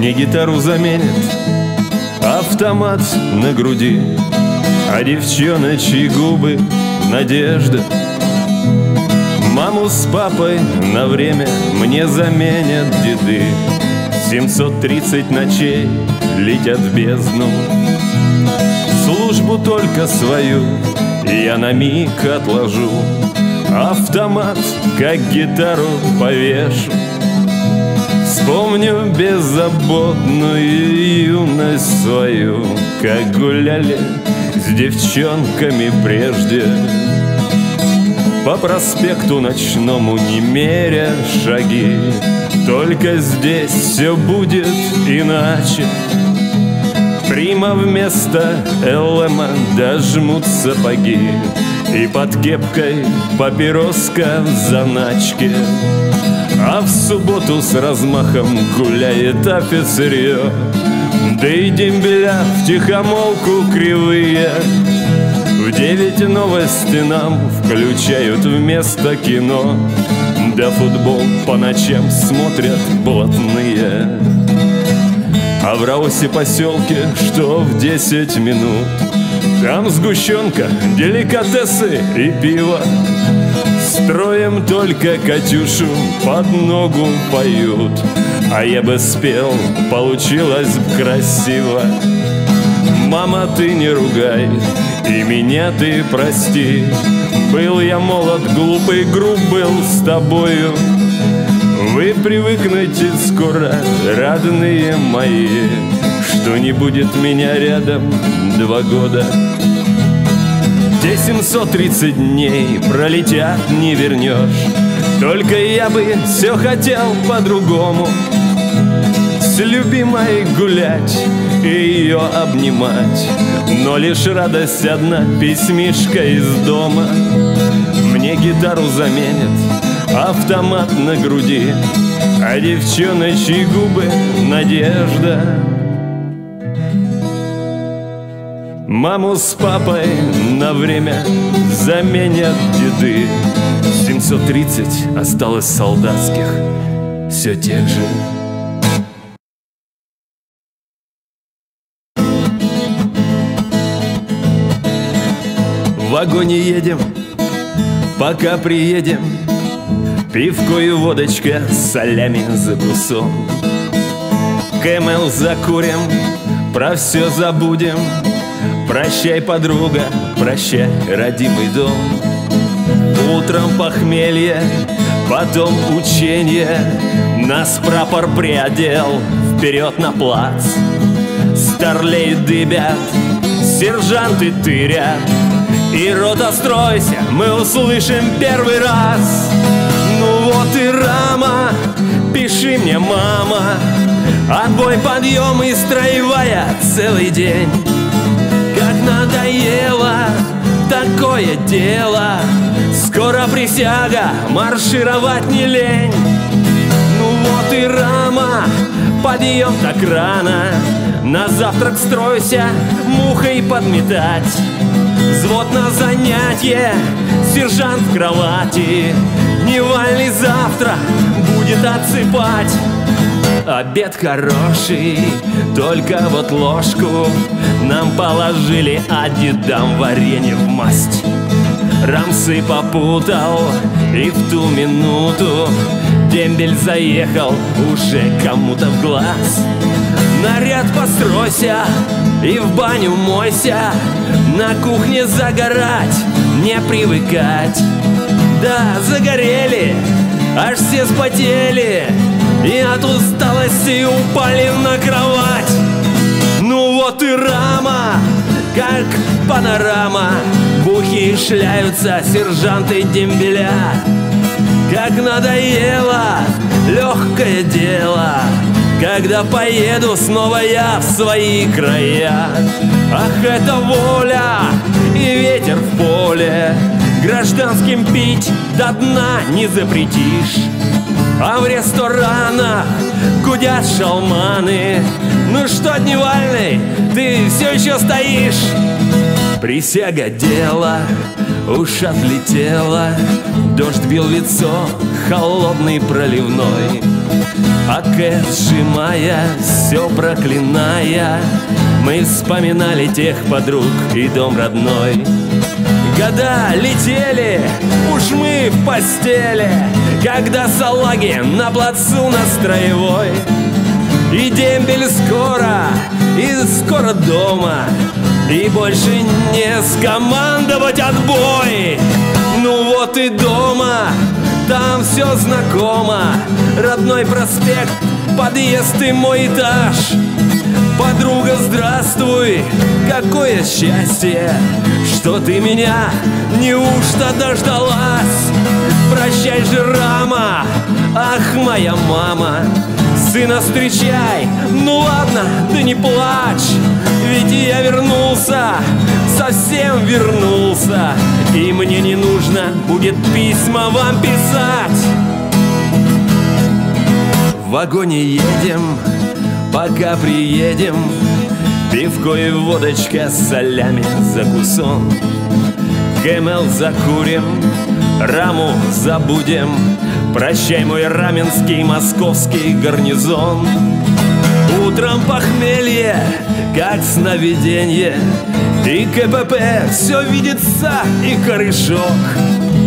Мне гитару заменит автомат на груди А девчоночьи губы надежда Маму с папой на время мне заменят деды. 730 ночей летят в бездну. Службу только свою я на миг отложу. Автомат, как гитару повешу Вспомню беззаботную юность свою Как гуляли с девчонками прежде. По проспекту ночному не меря шаги Только здесь все будет иначе Прима вместо Эллема дожмут сапоги И под кепкой папироска в заначке. А в субботу с размахом гуляет офицерье. Да и дембеля в тихомолку кривые. В девять новости нам включают вместо кино. Да футбол по ночам смотрят блатные а в Раосе поселке, что в 10 минут? Там сгущенка, деликатесы и пиво. Строем только Катюшу под ногу поют. А я бы спел, получилось бы красиво. Мама, ты не ругай, и меня ты прости. Был я молод, глупый, груб был с тобою вы привыкнете скоро, родные мои Что не будет меня рядом два года. Те 730 дней пролетят, не вернешь. Только я бы все хотел по-другому. С любимой гулять и ее обнимать. Но лишь радость одна, письмишка из дома. Мне гитару заменят автомат на груди, а девчоночьи губы надежда. Маму с папой на время заменят деды. 730 осталось солдатских Все тех же. Вагоне едем, пока приедем Пивко и водочка с солями за кусом Кэмэл закурим, про все забудем. Прощай, подруга, прощай, родимый дом. Утром похмелье, потом учение Нас прапор приодел вперед на плац. Старлей дыбят, сержанты тырят. И рота стройся, мы услышим первый раз вот и рама, пиши мне, мама. Отбой, подъем и строевая целый день. Как надоело такое дело. Скоро присяга, маршировать не лень. Ну вот и рама, подъем так рано. На завтрак стройся, мухой подметать Взвод на занятие, сержант в кровати. Дневальный завтра будет отсыпать. Обед хороший, только вот ложку Нам положили, а дедам варенье в масть. Рамсы попутал, и в ту минуту Дембель заехал уже кому-то в глаз Наряд постройся и в баню мойся. На кухне загорать, не привыкать. Да, загорели, аж все спотели. И от усталости упали на кровать. Ну вот и рама, как панорама. Бухи шляются, сержанты дембеля. Как надоело легкое дело когда поеду снова я в свои края. Ах, это воля и ветер в поле. Гражданским пить до дна не запретишь. А в ресторанах гудят шалманы. Ну что, Дневальный, ты все еще стоишь? Присяга дела уж отлетела. Дождь бил лицо, холодный проливной АК сжимая, все проклиная Мы вспоминали тех подруг и дом родной. Года летели, уж мы в постели Когда салаги на плацу на строевой. И дембель скоро, и скоро дома И больше не скомандовать отбой. Ну вот и дома, там все знакомо. Родной проспект, подъезд и мой этаж. Подруга, здравствуй, какое счастье Что ты меня неужто дождалась? Прощай же, Рама, ах, моя мама. Сына встречай, ну ладно, да не плачь Ведь я вернулся, совсем вернулся. И мне не нужно будет письма вам писать. В вагоне едем, пока приедем. Пивко и водочка с солями закусон Camel закурим, раму забудем. Прощай, мой раменский московский гарнизон Утром похмелье, как сновиденье. И КПП все видится и корешок.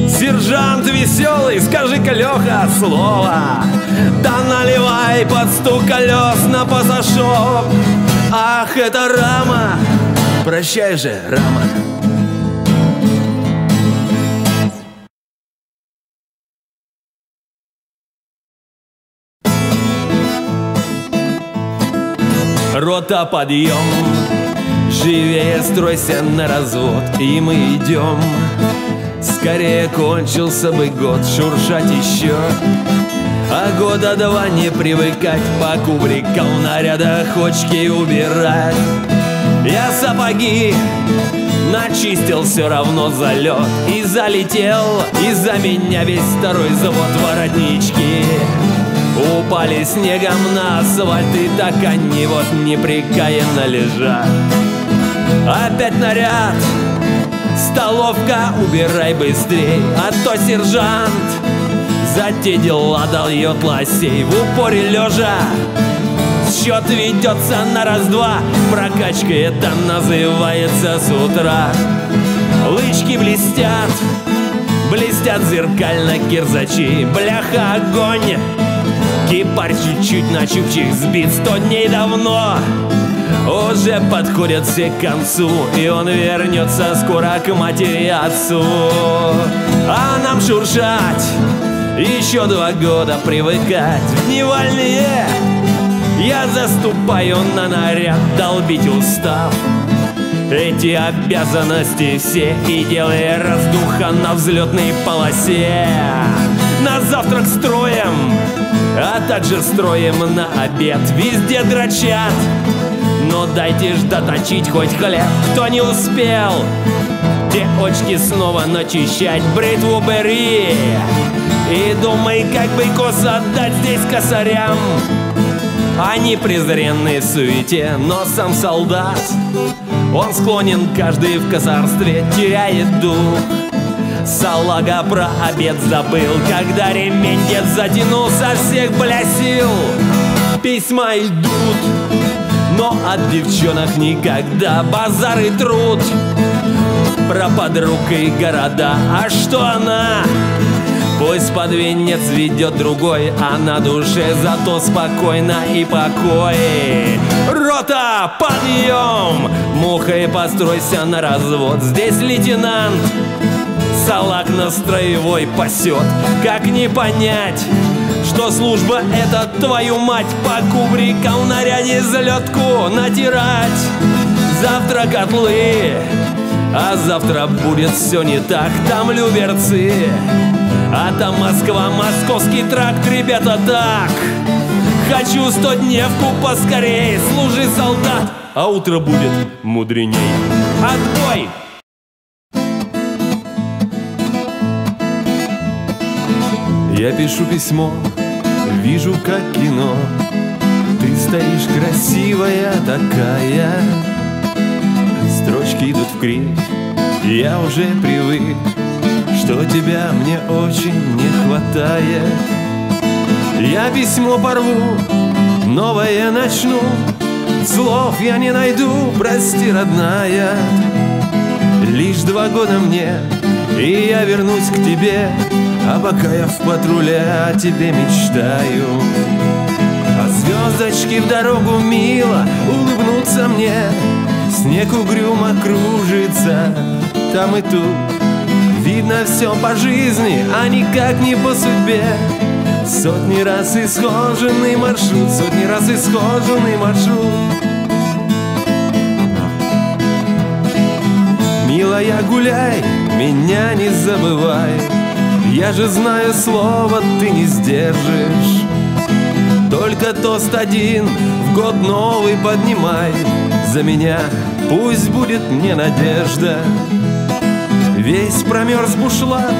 Сержант веселый, скажи-ка, Леха, слово. Да наливай под стук колес на пасашок. Ах, это рама. Прощай же, рама Рота подъем. Живее стройся на развод И мы идем. Скорее кончился бы год Шуршать еще. А года два не привыкать По кубрикам нарядах Очки убирать. Я сапоги Начистил все равно залет И залетел Из-за меня весь второй завод воротнички Упали снегом на асфальт И так они вот непрекаянно лежат. Опять наряд Столовка, убирай быстрей. А то сержант За те дела дает лосей В упоре лежа Счет ведется на раз-два. Прокачка это называется с утра Лычки блестят Блестят зеркально кирзачи. Бляха огонь Кипарь чуть-чуть на чупчик сбит. Сто дней давно уже подходят все к концу И он вернется скоро к матери и отцу. А нам шуршать Еще два года привыкать. В дневальные Я заступаю на наряд Долбить устав. Эти обязанности все И делая раздуха на взлетной полосе. На завтрак строем а также строим на обед. Везде дрочат. Но дайте ж доточить хоть хлеб, кто не успел. Те очки снова начищать, бритву бери. И думай, как бы косо отдать здесь косарям. Они презренные в суете, но сам солдат. Он склонен каждый в косарстве, теряет дух Салага про обед забыл, когда ремень дед затянул со всех бля сил Письма идут, но от девчонок никогда базар и труд Про подруг и города, а что она? Пусть под венец ведет другой, а на душе зато спокойно и покой. Рота, подъем! Мухой постройся на развод, здесь лейтенант салак на строевой пасет Как не понять, что служба это твою мать По кубрикам наряде залетку натирать. Завтра котлы, а завтра будет все не так. Там люберцы, а там Москва, московский тракт Ребята, так, хочу сто дневку поскорей Служи, солдат, а утро будет мудреней. Отбой! Я пишу письмо, вижу как кино. Ты стоишь красивая такая. Строчки идут в кривь, я уже привык Что тебя мне очень не хватает. Я письмо порву, новое начну. Слов я не найду, прости, родная. Лишь два года мне, и я вернусь к тебе А пока я в патруле о тебе мечтаю. А звездочки в дорогу мило улыбнутся мне. Снег угрюмо кружится там и тут. Видно все по жизни, а никак не по судьбе. Сотни раз исхоженный маршрут, сотни раз исхоженный маршрут. Милая, гуляй, меня не забывай Я же знаю слово, ты не сдержишь. Только тост один в год новый поднимай. За меня пусть будет мне надежда. Весь промерз бушлат,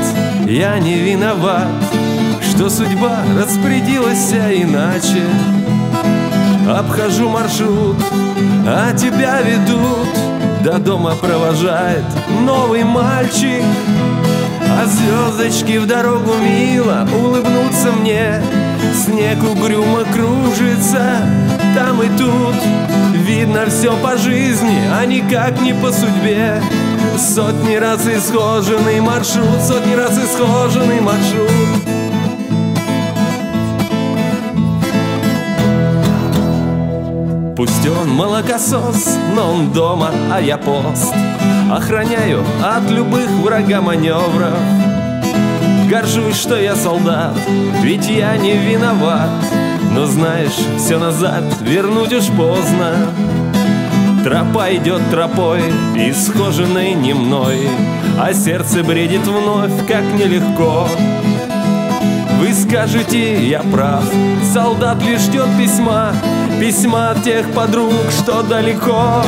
я не виноват Что судьба распорядилась иначе. Обхожу маршрут, а тебя ведут. До дома провожает новый мальчик А звездочки в дорогу мило улыбнутся мне. Снег угрюмо кружится там и тут. Видно все по жизни, а никак не по судьбе. Сотни раз исхоженный маршрут, сотни раз исхоженный маршрут. Пусть он молокосос, но он дома, а я пост Охраняю от любых врага маневров. Горжусь, что я солдат, ведь я не виноват. Но знаешь, все назад вернуть уж поздно. Тропа идет тропой, исхоженной не мной А сердце бредит вновь, как нелегко. Вы скажете, я прав, солдат лишь ждет письма Письма от тех подруг, что далеко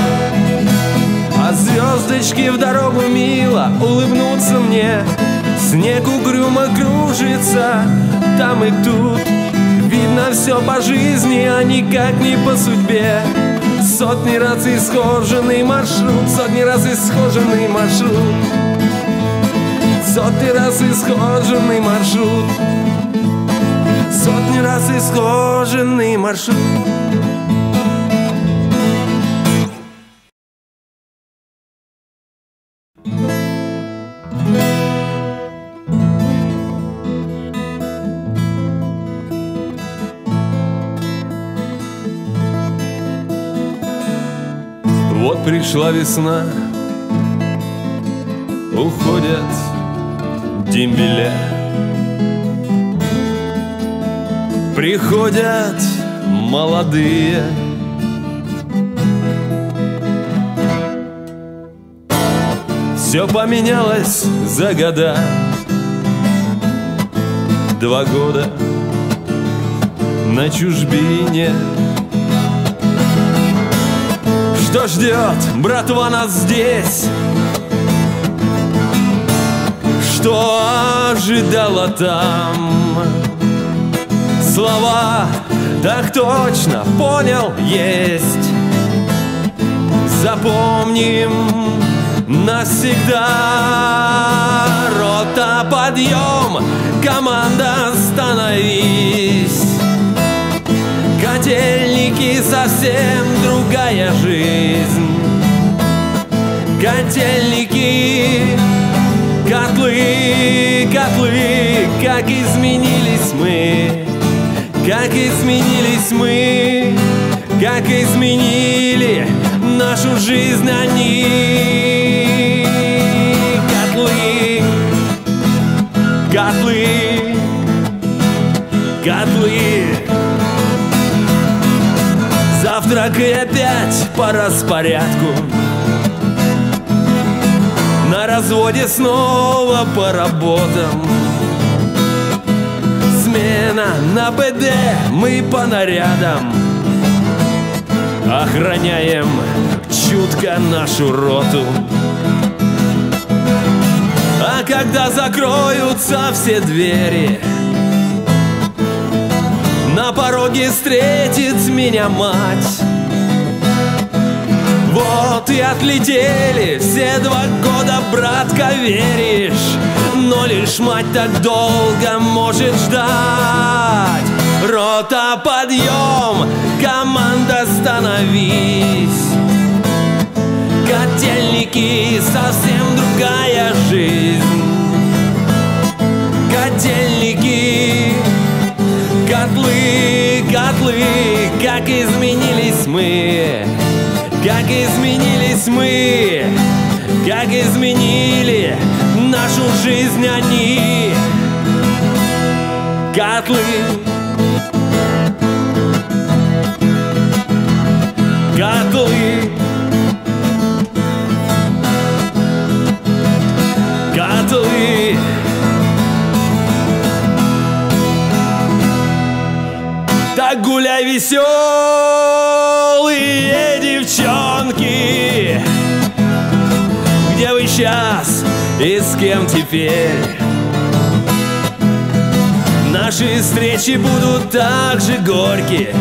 звездочки в дорогу мило улыбнутся мне. Снег угрюмо кружится там и тут. Видно все по жизни, а никак не по судьбе. Сотни раз исхоженный маршрут, сотни раз исхоженный маршрут. Сотни раз исхоженный маршрут. Сотни раз исхоженный маршрут пришла весна, уходят дембеля. Приходят молодые. Все поменялось за года. Два года на чужбине Что ждет, братва, нас здесь? Что ожидало там? Слова так точно понял есть Запомним навсегда Рота подъем, команда становись Котельники совсем другая жизнь. Котельники, котлы, котлы Как изменились мы, как изменились мы Как изменили нашу жизнь они. Котлы, котлы, котлы и опять по распорядку. На разводе снова по работам. Смена на БД, мы по нарядам. Охраняем чутко нашу роту. А когда закроются все двери На пороге встретит меня мать И отлетели все два года, братка, веришь Но лишь мать так долго может ждать. Рота, подъем, команда, становись. Котельники, совсем другая жизнь. Котельники, котлы, котлы Как изменились мы, как изменились мы Как изменили нашу жизнь они. Котлы, котлы. Котлы. Так гуляй, веселые девчонки Где вы сейчас и с кем теперь? Наши встречи будут так же горькие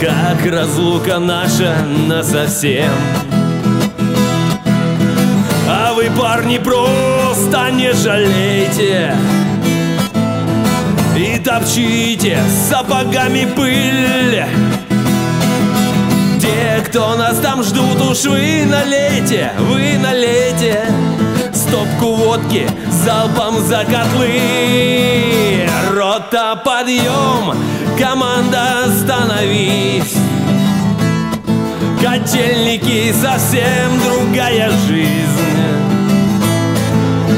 Как разлука наша насовсем А вы, парни, просто не жалейте И топчите сапогами пыль кто нас там ждут, уж вы налейте, вы налейте Стопку водки залпом за котлы. Рота, подъем, команда, становись. Котельники, совсем другая жизнь.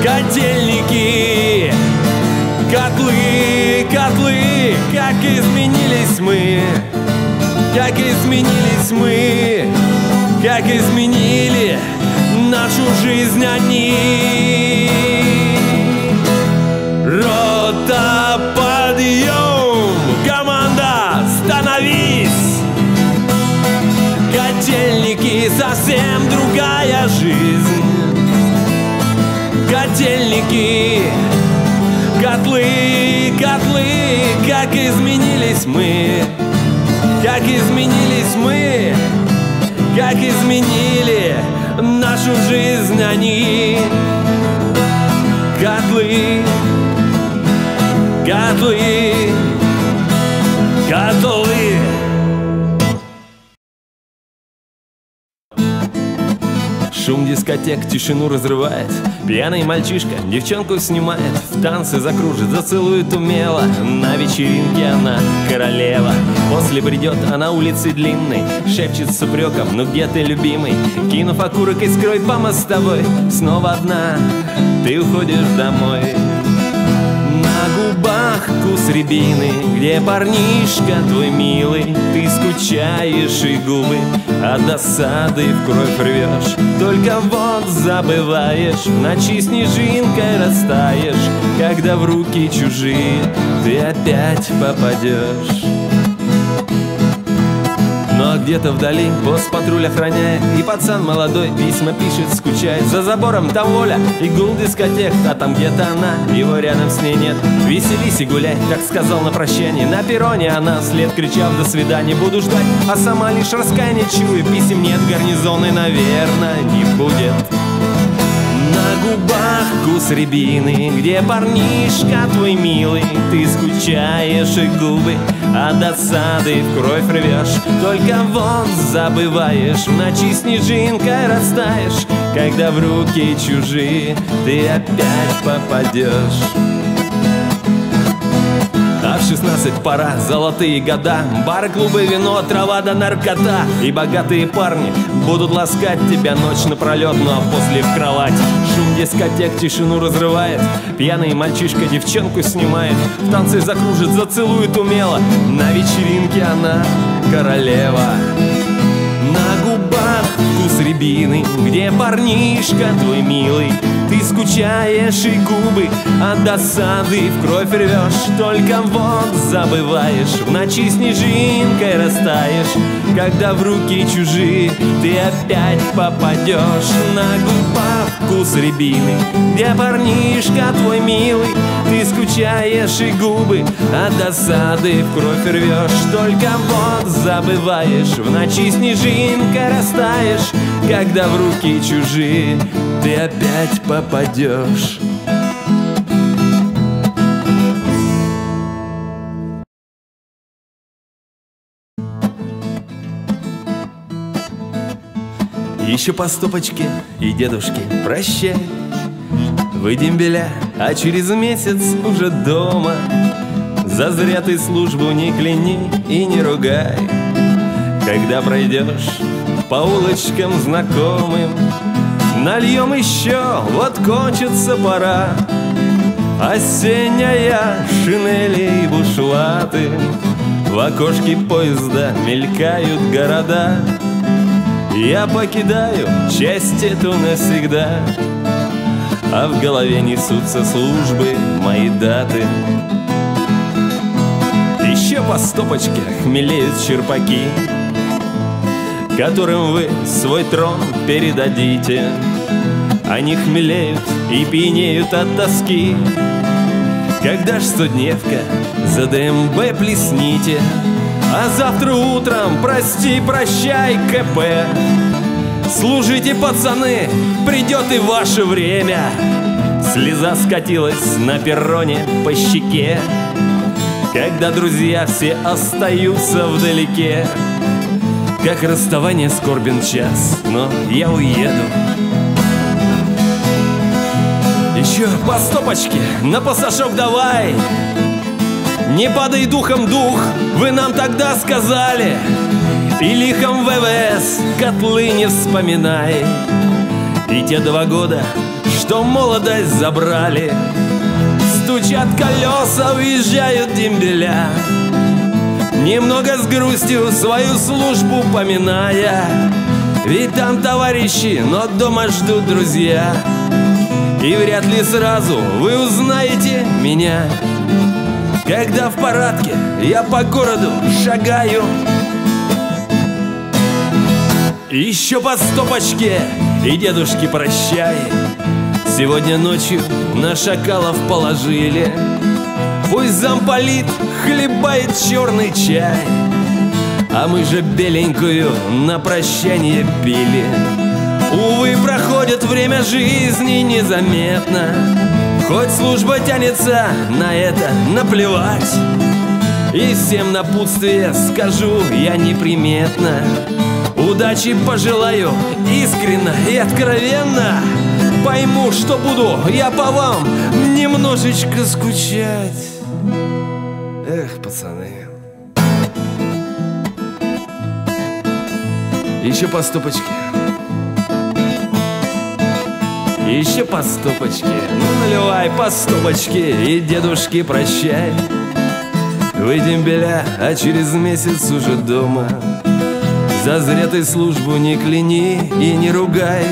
Котельники, котлы, котлы Как изменились мы, как изменились мы Как изменили нашу жизнь они Рота, подъем, команда, становись. Котельники, совсем другая жизнь. Котельники, котлы, котлы Как изменились мы, как изменились мы Как изменили нашу жизнь они. Котлы, котлы, дискотек тишину разрывает. Пьяный мальчишка девчонку снимает В танцы закружит, зацелует умело. На вечеринке она королева. После бредет она улицы длинной Шепчет с упреком, ну где ты, любимый? Кинув окурок, искрой по мостовой Снова одна, ты уходишь домой. На губах вкус рябины Где парнишка твой милый Ты скучаешь и губы От досады в кровь рвешь. Только вот забываешь В ночи снежинкой растаешь Когда в руки чужие Ты опять попадешь но где-то вдали пост патруль охраняет. И пацан молодой письма пишет, скучает. За забором там Оля и гул дискотек А там где-то она, его рядом с ней нет. Веселись и гуляй, как сказал на прощание. На перроне она вслед кричав до свидания Буду ждать, а сама лишь раскаяние чую Писем нет, гарнизоны, наверное, не будет губах вкус рябины Где парнишка твой милый Ты скучаешь и губы От досады в кровь рвешь Только вот забываешь В ночи снежинкой растаешь Когда в руки чужие Ты опять попадешь в 16 пора, золотые года Бары, клубы, вино, трава да наркота. И богатые парни будут ласкать тебя ночь напролет Ну а после в кровать Шум дискотек тишину разрывает. Пьяный мальчишка девчонку снимает. В танце закружит, зацелует умело. На вечеринке она королева рябины Где парнишка твой милый. Ты скучаешь и губы От досады в кровь рвешь Только вот забываешь В ночи снежинкой растаешь. Когда в руки чужие Ты опять попадешь На губах вкус рябины Где парнишка твой милый ты скучаешь и губы от досады в кровь рвешь Только вот забываешь, в ночи снежинка растаешь Когда в руки чужие ты опять попадешь Еще по стопочке и дедушке прощай. Вы дембеля, а через месяц уже дома. Зазря ты службу не кляни и не ругай. Когда пройдешь по улочкам знакомым Нальем еще, вот кончится пора. Осенняя шинели и бушлаты В окошке поезда мелькают города. Я покидаю часть эту навсегда А в голове несутся службы мои даты. Еще по стопочке хмелеют черпаки Которым вы свой трон передадите. Они хмелеют и пьянеют от тоски. Когда ж студневка за ДМБ плесните А завтра утром прости, прощай, КП Служите, пацаны, придет и ваше время. Слеза скатилась на перроне по щеке. Когда друзья все остаются вдалеке. Как расставание скорбен час, но я уеду. Еще по стопочке, на пассажок давай Не падай духом дух, вы нам тогда сказали. И лихом ВВС котлы не вспоминай. И те два года, что молодость забрали. Стучат колеса, уезжают дембеля. Немного с грустью свою службу поминая. Ведь там товарищи, но дома ждут друзья. И вряд ли сразу вы узнаете меня Когда в парадке я по городу шагаю Еще по стопочке и дедушке прощай. Сегодня ночью на шакалов положили Пусть замполит хлебает черный чай. А мы же беленькую на прощание пили. Увы, проходит время жизни незаметно Хоть служба тянется, на это наплевать. И всем напутствие скажу я неприметно. Удачи пожелаю искренно и откровенно. Пойму, что буду я по вам немножечко скучать. Эх, пацаны. Еще по стопочке еще по стопочке, ну наливай по стопочке И дедушке прощай. Вы дембеля, а через месяц уже дома. Зазря ты службу не кляни и не ругай.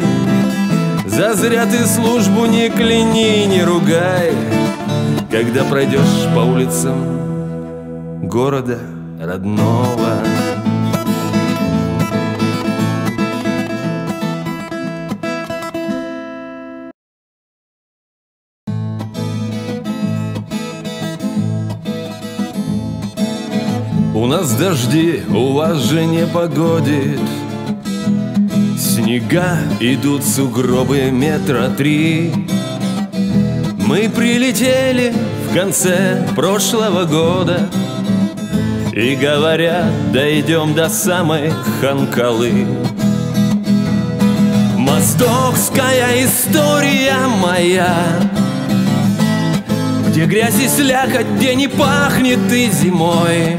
Зазря ты службу не кляни и не ругай. Когда пройдешь по улицам города родного нас дожди, у вас же не погодит. Снега идут сугробы метра три. Мы прилетели в конце прошлого года. И говорят, дойдем до самой Ханкалы. Мостокская история моя. Где грязь и слякоть, где не пахнет и зимой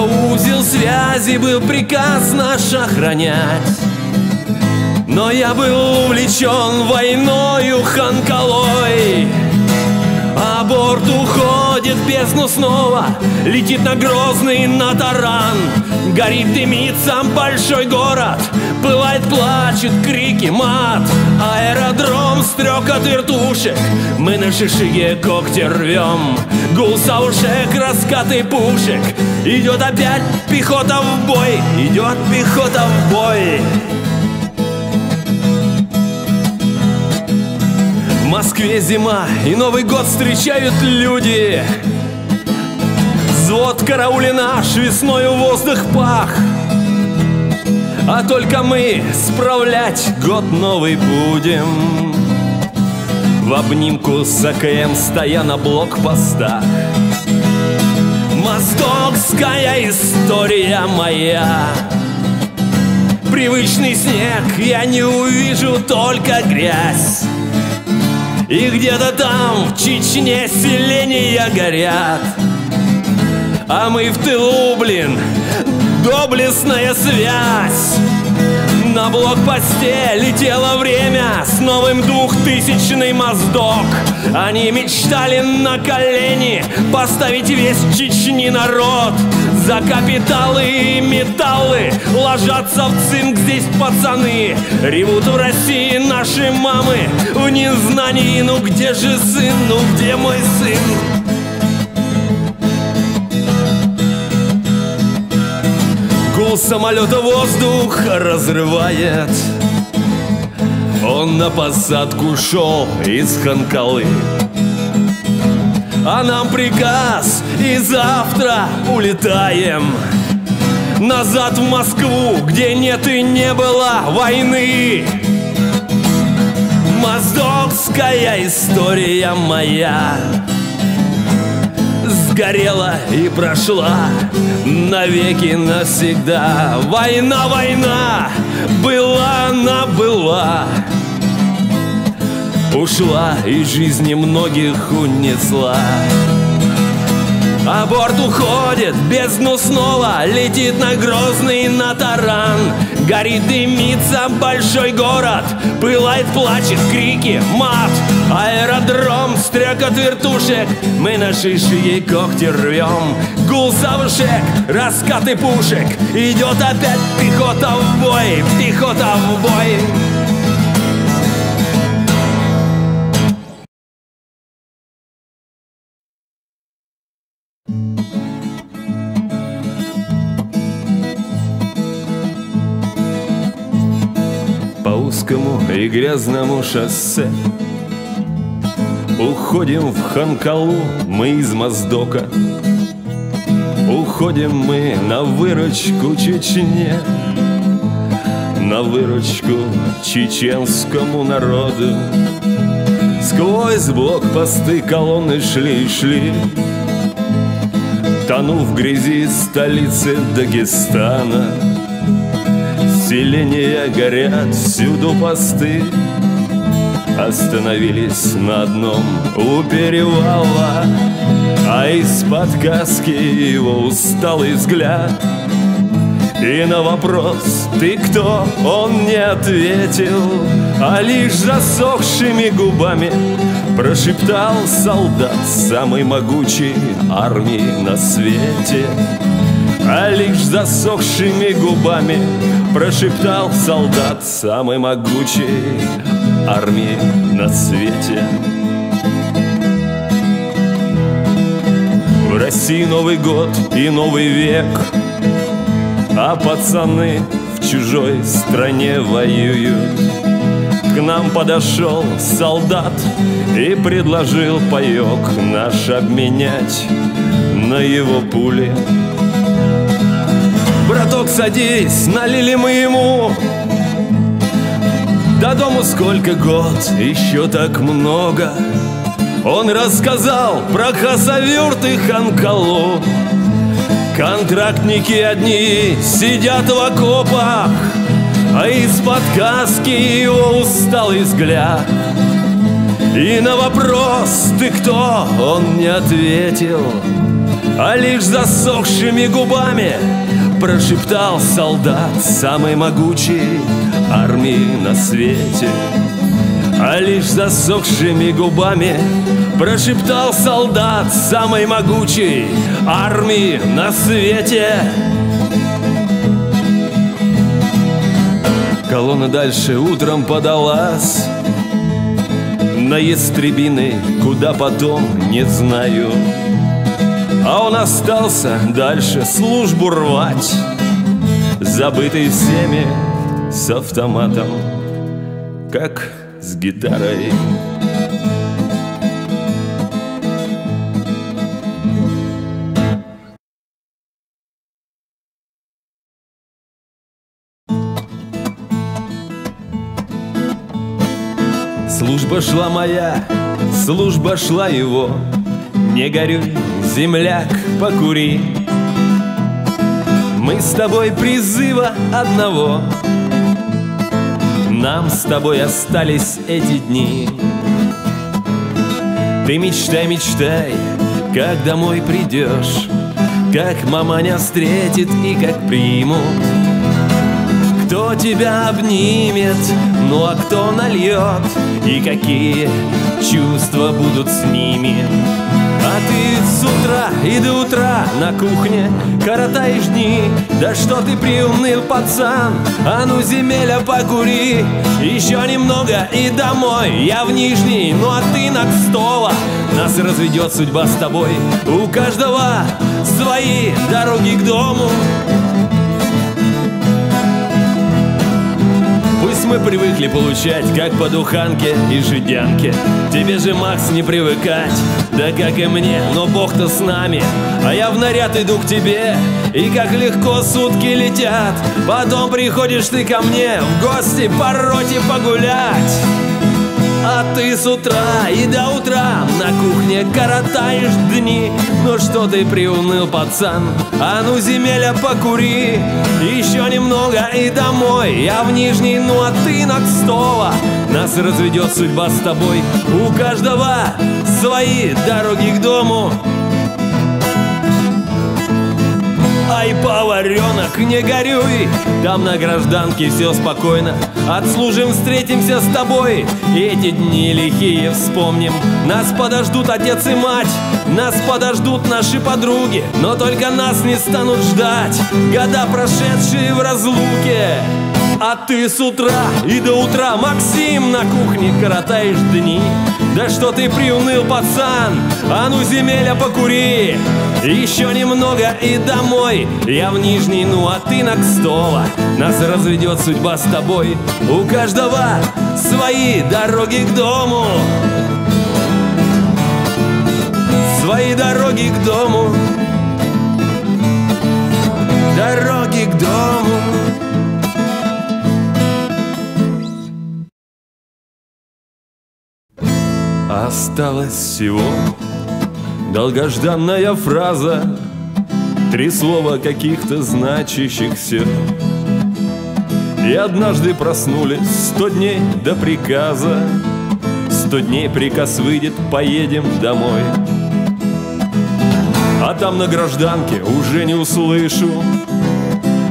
узел связи был приказ наш охранять. Но я был увлечен войною Ханкалой борт уходит в бездну снова Летит на Грозный, на Таран Горит, дымится большой город Бывает, плачет, крики, мат. Аэродром, стрекот вертушек Мы на шишиге когти рвем Гул саушек, раскаты пушек. Идет опять пехота в бой Идет пехота в бой Москве зима и Новый год встречают люди. Взвод караули наш весною воздух пах. А только мы справлять год новый будем. В обнимку с АКМ стоя на блокпостах. Мостокская история моя. Привычный снег Я не увижу только грязь И где-то там в Чечне селения горят. А мы в тылу, блин, доблестная связь. На блокпосте летело время С новым двухтысячный моздок. Они мечтали на колени Поставить весь Чечни народ За капиталы и металлы Ложатся в цинк здесь пацаны Ревут в России наши мамы. В незнании, ну где же сын, ну где мой сын? Гул самолета воздух разрывает. Он на посадку шел из Ханкалы А нам приказ и завтра улетаем. Назад в Москву, где нет и не было войны. Моздокская история моя Сгорела и прошла навеки навсегда. Война, война, была она была Ушла и жизни многих унесла. А борт уходит, бездну снова Летит на Грозный, на Таран. Горит, дымится большой город Пылает, плачет, крики, мат. Аэродром, стрекот вертушек Мы на шиши ей когти рвем. Гул совушек, раскаты пушек Идет опять пехота в бой Пехота в бой и грязному шоссе. Уходим в Ханкалу мы из Моздока. Уходим мы на выручку Чечне На выручку чеченскому народу. Сквозь блокпосты колонны шли и шли Тону в грязи столицы Дагестана Селения горят, всюду посты. Остановились на одном у перевала А из-под каски его усталый взгляд. И на вопрос «Ты кто?» он не ответил А лишь засохшими губами Прошептал солдат самой могучей армии на свете а лишь засохшими губами Прошептал солдат самой могучей армии на свете. В России Новый год и Новый век А пацаны в чужой стране воюют. К нам подошел солдат И предложил паек наш обменять на его пули Браток, садись, налили мы ему До дому сколько год, еще так много. Он рассказал про хасавюрт и ханкалу. Контрактники одни сидят в окопах А из-под каски его усталый взгляд. И на вопрос «Ты кто?» он не ответил А лишь засохшими губами Прошептал солдат самой могучей армии на свете. А лишь засохшими губами Прошептал солдат самой могучей армии на свете. Колонна дальше утром подалась. На ястребины, куда потом, не знаю а он остался дальше службу рвать Забытый всеми с автоматом Как с гитарой. Служба шла моя, служба шла его. Не горюй, земляк, покури Мы с тобой призыва одного нам с тобой остались эти дни. Ты мечтай, мечтай, как домой придешь, Как маманя встретит и как примут. Кто тебя обнимет, ну а кто нальет, И какие чувства будут с ними. А ты с утра и до утра на кухне коротаешь дни. Да что ты приуныл, пацан, а ну земеля покури. Еще немного и домой, я в Нижний, ну а ты на Кстола Нас разведет судьба с тобой, у каждого свои дороги к дому мы привыкли получать, как по духанке и жидянке. Тебе же, Макс, не привыкать, да как и мне, но Бог-то с нами. А я в наряд иду к тебе, и как легко сутки летят. Потом приходишь ты ко мне в гости по роте погулять а ты с утра и до утра на кухне коротаешь дни. Ну что ты приуныл, пацан? А ну, земеля, покури. Еще немного и домой. Я в Нижний, ну а ты на Кстола Нас разведет судьба с тобой. У каждого свои дороги к дому Ай, поваренок, не горюй. Там на гражданке все спокойно. Отслужим, встретимся с тобой. Эти дни лихие вспомним. Нас подождут отец и мать Нас подождут наши подруги. Но только нас не станут ждать Года, прошедшие в разлуке. А ты с утра и до утра, Максим, на кухне коротаешь дни Да что ты приуныл, пацан, а ну земеля покури! Еще немного и домой, я в Нижний, ну а ты на Кстола Нас разведет судьба с тобой, у каждого свои дороги к дому. Свои дороги к дому. Дороги к дому Осталось всего долгожданная фраза. Три слова каких-то значащих все И однажды проснулись сто дней до приказа. Сто дней приказ выйдет, поедем домой. А там на гражданке уже не услышу.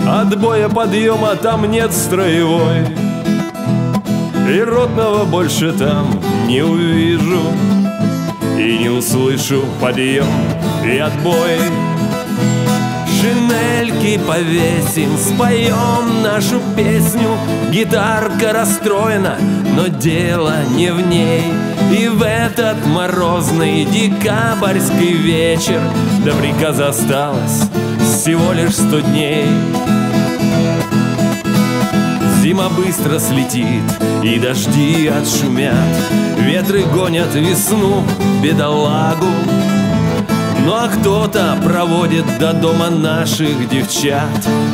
Отбоя подъема там нет строевой. И ротного больше там не увижу И не услышу подъем и отбой. Шинельки повесим, споем нашу песню. Гитарка расстроена, но дело не в ней. И в этот морозный декабрьский вечер До приказа осталось всего лишь сто дней Зима быстро слетит, и дожди отшумят. Ветры гонят весну, бедолагу. Ну а кто-то проводит до дома наших девчат.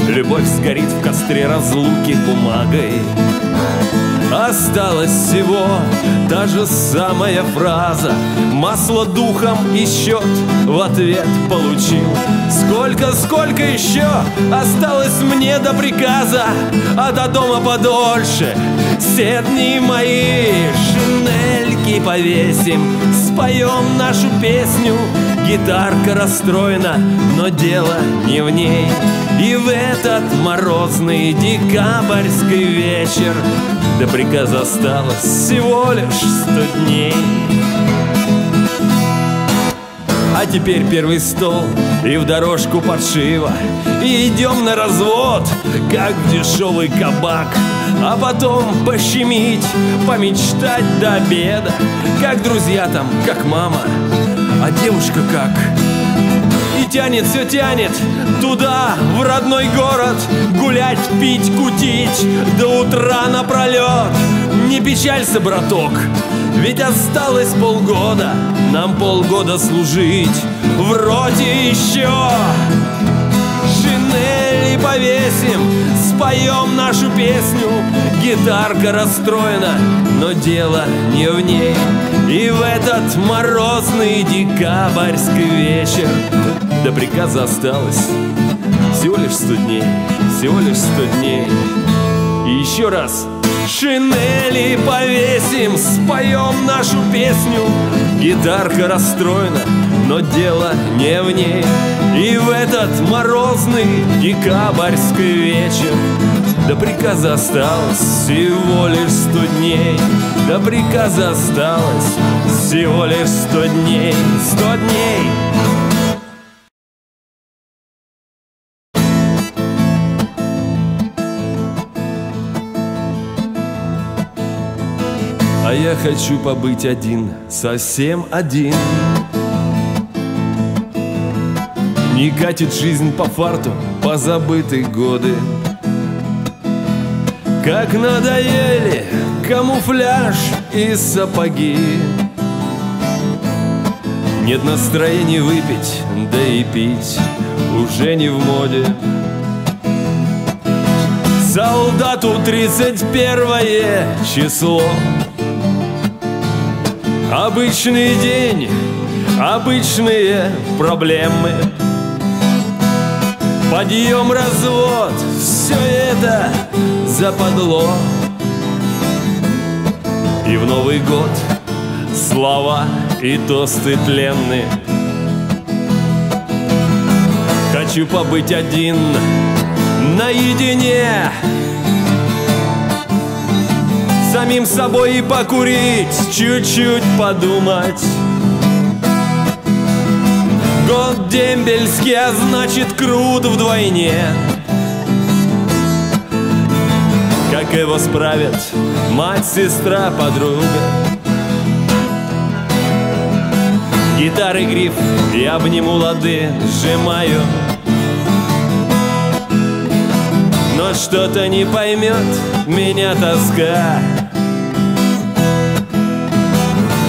Любовь сгорит в костре разлуки бумагой Осталось всего. Та же самая фраза Масло духом и счет в ответ получил. Сколько, сколько еще осталось мне до приказа? А до дома подольше все дни мои. Шинельки повесим, споем нашу песню. Гитарка расстроена, но дело не в ней И в этот морозный декабрьский вечер До приказа осталось всего лишь сто дней. А теперь первый стол и в дорожку подшива. И идем на развод, как в дешевый кабак. А потом пощемить, помечтать до обеда. Как друзья там, как мама, а девушка как? Тянет, все тянет туда, в родной город. Гулять, пить, кутить до утра напролет Не печалься, браток, ведь осталось полгода. Нам полгода служить в роте еще Шинели повесим, споем нашу песню. Гитарка расстроена, но дело не в ней. И в этот морозный декабрьский вечер До приказа осталось всего лишь сто дней Всего лишь сто дней. И еще раз Шинели повесим, споем нашу песню. Гитарка расстроена, но дело не в ней. И в этот морозный декабрьский вечер До приказа осталось всего лишь сто дней. До приказа осталось всего лишь сто дней Сто дней я хочу побыть один, совсем один. Не катит жизнь по фарту, позабытые годы. Как надоели камуфляж и сапоги. Нет настроения выпить, да и пить уже не в моде. Солдату тридцать первое число Обычный день, обычные проблемы. Подъем, развод, все это западло. И в Новый год слова и тосты тленны Хочу побыть один наедине самим собой и покурить, чуть-чуть подумать. Год дембельский, а значит крут вдвойне. Как его справят мать, сестра, подруга. Гитары гриф, я обниму лады, сжимаю. Но что-то не поймет меня тоска.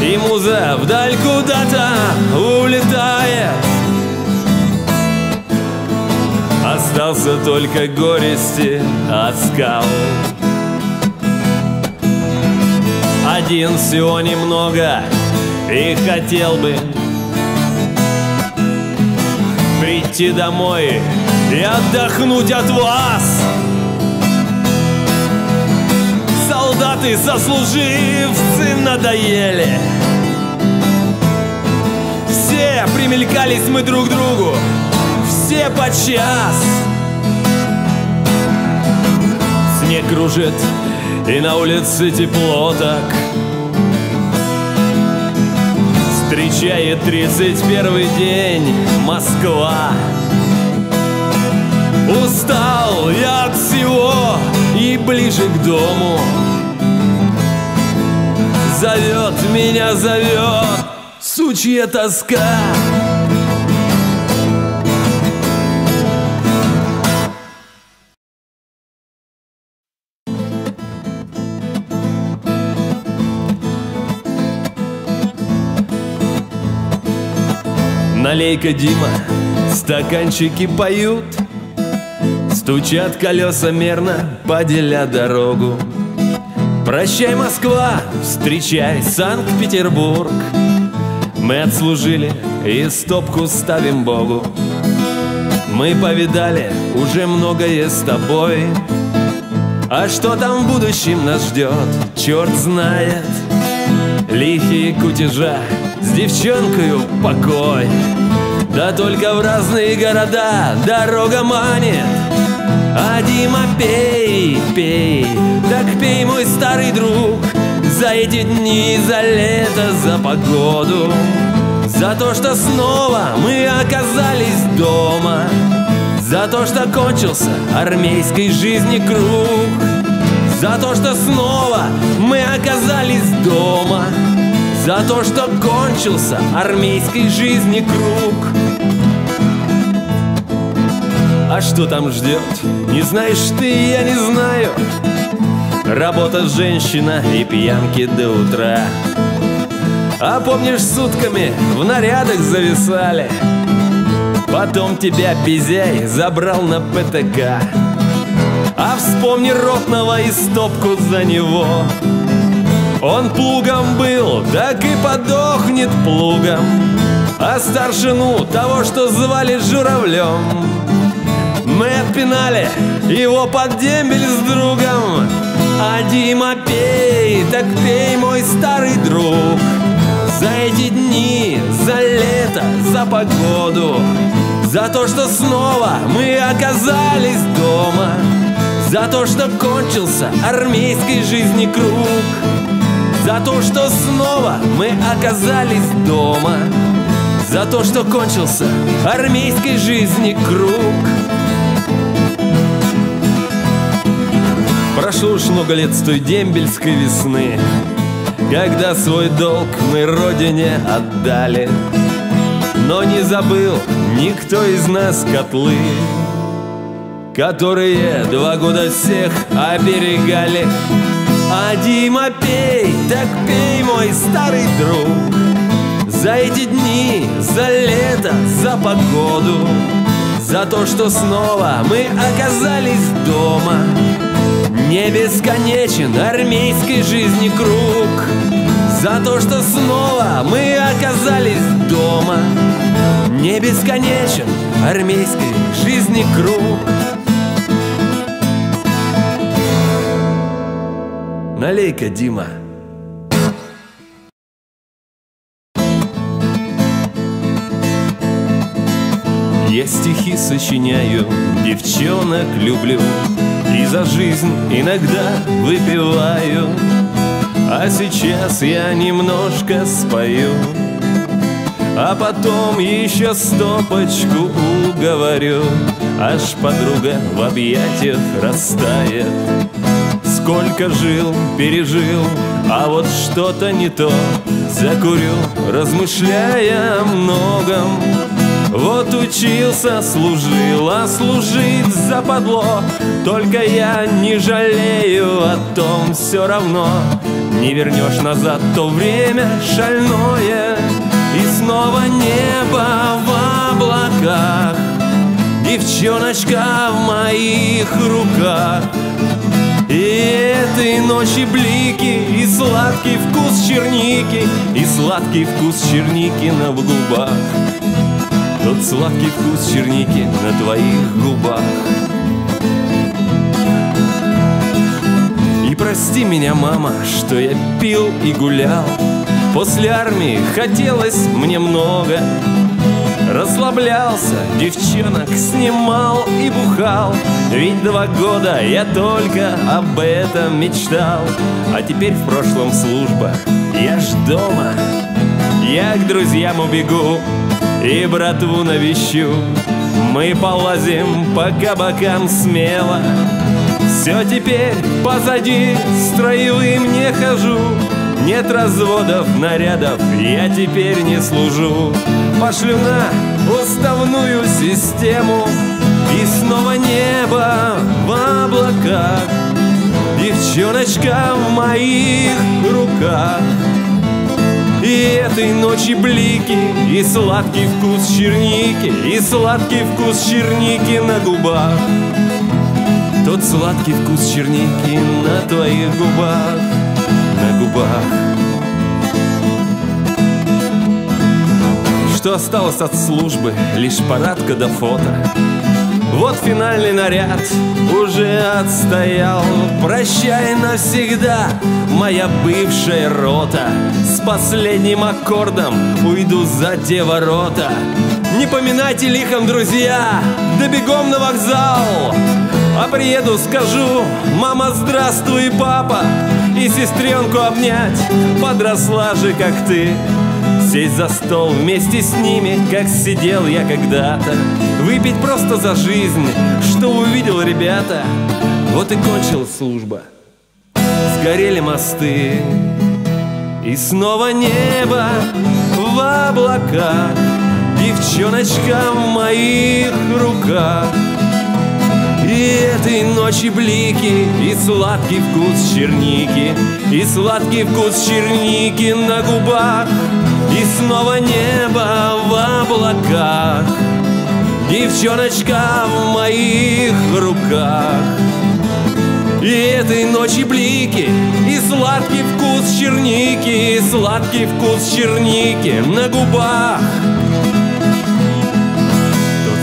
И муза вдаль куда-то улетает. Остался только горести от скал. Один всего немного и хотел бы Прийти домой и отдохнуть от вас Солдаты сослуживцы надоели. Все примелькались мы друг другу Все подчас. Снег кружит и на улице тепло так. Встречает тридцать первый день Москва. Устал я от всего и ближе к дому Зовет меня, зовет. Сучья тоска. Налей-ка, Дима, стаканчики поют. Стучат колеса мерно, поделя дорогу Прощай, Москва, встречай Санкт-Петербург. Мы отслужили и стопку ставим Богу. Мы повидали уже многое с тобой. А что там в будущем нас ждет, черт знает. Лихие кутежа с девчонкою покой. Да только в разные города дорога манит а Дима, пей, пей, так пей, мой старый друг За эти дни, за лето, за погоду. За то, что снова мы оказались дома. За то, что кончился армейской жизни круг. За то, что снова мы оказались дома. За то, что кончился армейской жизни круг а что там ждет? Не знаешь ты, я не знаю. Работа женщина и пьянки до утра. А помнишь, сутками в нарядах зависали? Потом тебя Безяй забрал на ПТК А вспомни Ротного и стопку за него. Он плугом был, так и подохнет плугом. А старшину того, что звали Журавлем мы отпинали его под дембель с другом. А Дима, пей, так пей, мой старый друг. За эти дни, за лето, за погоду За то, что снова мы оказались дома За то, что кончился армейской жизни круг За то, что снова мы оказались дома За то, что кончился армейской жизни круг Прошло уж много лет с той дембельской весны Когда свой долг мы родине отдали. Но не забыл никто из нас котлы Которые два года всех оберегали. А Дима, пей, так пей, мой старый друг За эти дни, за лето, за погоду За то, что снова мы оказались дома не бесконечен армейской жизни круг. За то, что снова мы оказались дома. Не бесконечен армейской жизни круг. Налей-ка, Дима сочиняю, девчонок люблю. И за жизнь иногда выпиваю. А сейчас я немножко спою. А потом еще стопочку уговорю. Аж подруга в объятиях растает. Сколько жил, пережил, а вот что-то не то. Закурю, размышляя о многом вот учился, служил, а служить западло Только я не жалею о том все равно. Не вернешь назад то время шальное И снова небо в облаках Девчоночка в моих руках. И этой ночи блики, и сладкий вкус черники, И сладкий вкус черники на губах. Тот сладкий вкус черники на твоих губах. И прости меня, мама, что я пил и гулял. После армии хотелось мне много. Расслаблялся, девчонок снимал и бухал. Ведь два года я только об этом мечтал. А теперь в прошлом служба, я ж дома. Я к друзьям убегу, и братву навещу. Мы полазим по кабакам смело. Все теперь позади, строевым не хожу. Нет разводов, нарядов, я теперь не служу. Пошлю на уставную систему И снова небо в облаках Девчоночка в моих руках и этой ночи блики, и сладкий вкус черники, и сладкий вкус черники на губах. Тот сладкий вкус черники на твоих губах, на губах. Что осталось от службы, лишь парадка до фото. Вот финальный наряд уже отстоял. Прощай навсегда, моя бывшая рота. С последним аккордом уйду за те ворота. Не поминайте лихом, друзья, да бегом на вокзал. А приеду, скажу, мама, здравствуй, папа! И сестренку обнять, подросла же, как ты Сесть за стол вместе с ними, как сидел я когда-то. Выпить просто за жизнь, что увидел, ребята. Вот и кончилась служба. Сгорели мосты. И снова небо в облаках. Девчоночка в моих руках. И этой ночи блики, и сладкий вкус черники, И сладкий вкус черники на губах, И снова небо в облаках, Девчоночка в моих руках. И этой ночи блики, и сладкий вкус черники, И сладкий вкус черники на губах,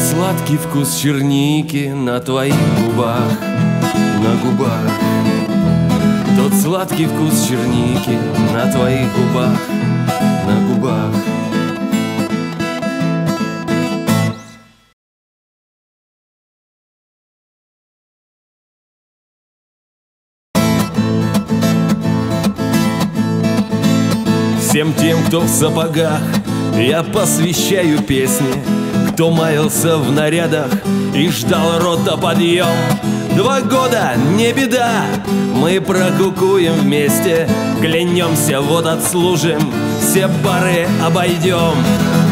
Сладкий вкус черники на твоих губах, на губах. Тот сладкий вкус черники на твоих губах, кто в сапогах, я посвящаю песни Кто маялся в нарядах и ждал рота подъем Два года, не беда, мы прокукуем вместе Клянемся, вот отслужим, все бары обойдем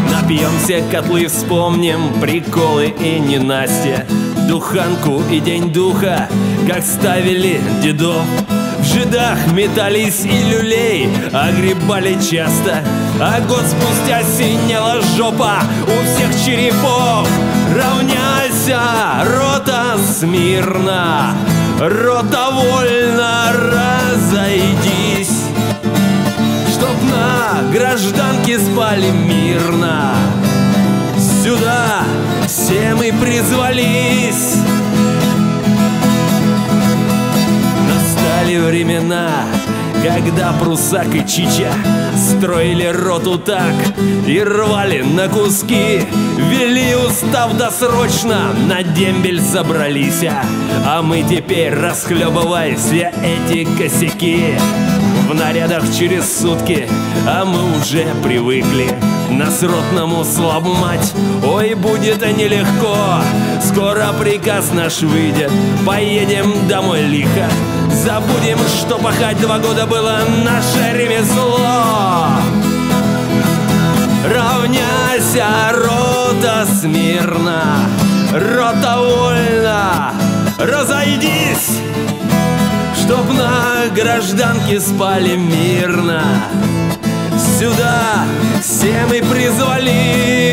Напьемся, котлы вспомним, приколы и ненастья. Духанку и день духа, как ставили дедов жидах метались и люлей Огребали часто. А год спустя синела жопа У всех черепов. Равняйся, рота смирно Рота вольно разойдись. Чтоб на гражданке спали мирно. Сюда все мы призвались Настали времена, когда Прусак и Чича Строили роту так и рвали на куски. Вели устав досрочно, на дембель собрались А мы теперь расхлебывай все эти косяки. В нарядах через сутки, а мы уже привыкли нас ротному сломать. Ой, будет нелегко Скоро приказ наш выйдет Поедем домой лихо Забудем, что пахать два года было наше ремесло. Равняйся, рота смирно Рота вольно Разойдись Чтоб на гражданке спали мирно. Сюда все мы призвались.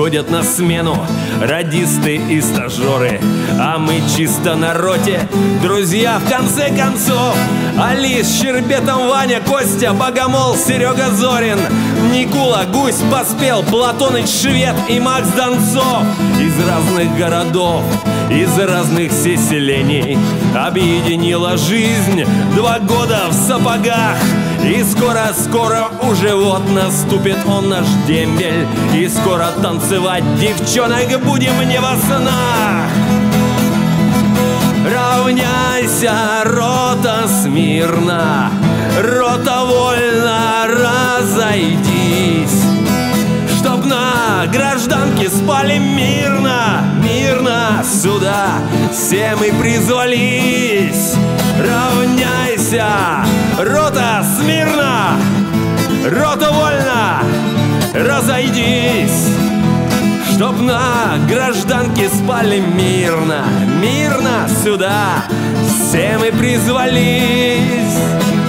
Ходят на смену радисты и стажеры А мы чисто на роте, друзья в конце концов Алис, Щербетом, Ваня, Костя, Богомол, Серега Зорин Никула, Гусь, Поспел, Платоныч, Швед и Макс Донцов. Из разных городов, из разных селений Объединила жизнь. Два года в сапогах и скоро-скоро уже вот наступит он наш дембель. И скоро танцевать девчонок будем не во снах Равняйся, рота смирно Рота вольно разойдись. Чтоб на гражданке спали мирно Мирно сюда все мы призвались Равняйся, рота смирно, рота вольно, разойдись, Чтоб на гражданке спали мирно, мирно сюда все мы призвались.